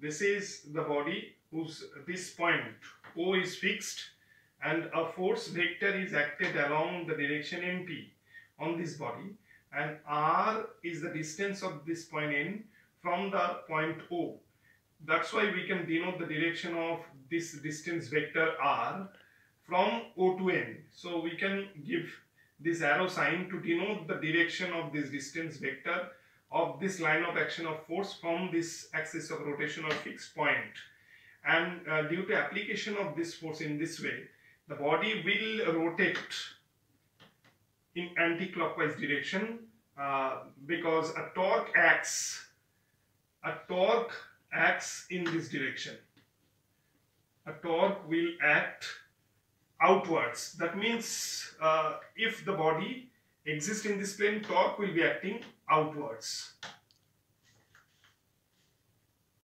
this is the body whose this point O is fixed and a force vector is acted along the direction MP on this body and R is the distance of this point N from the point O. That's why we can denote the direction of this distance vector R from O to N. So we can give this arrow sign to denote the direction of this distance vector of this line of action of force from this axis of rotation or fixed. And uh, due to application of this force in this way, the body will rotate in anti-clockwise direction uh, because a torque acts a torque acts in this direction a torque will act outwards that means uh, if the body exists in this plane torque will be acting outwards